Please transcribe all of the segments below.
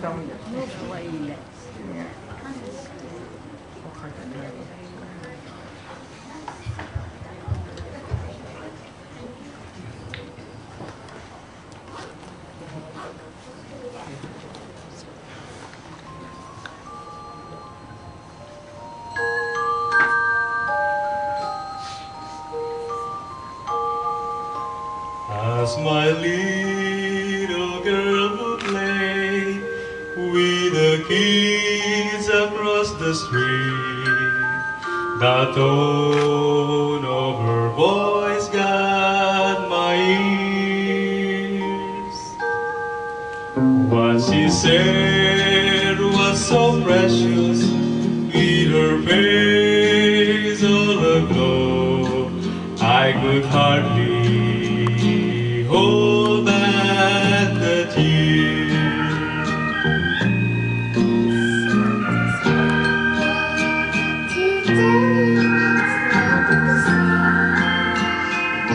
As my leaves the kids across the street, the tone of her voice got my ears. What she said was so precious, with her face all aglow, I could hardly hold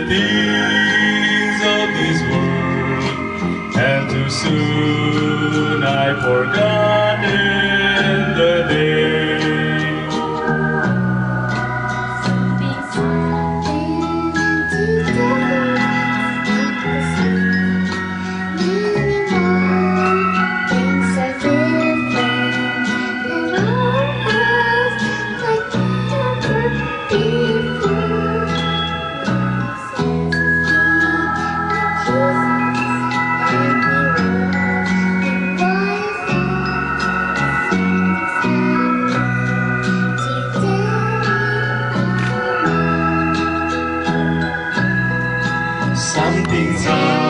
the things of this world, and too soon I forgot. Some things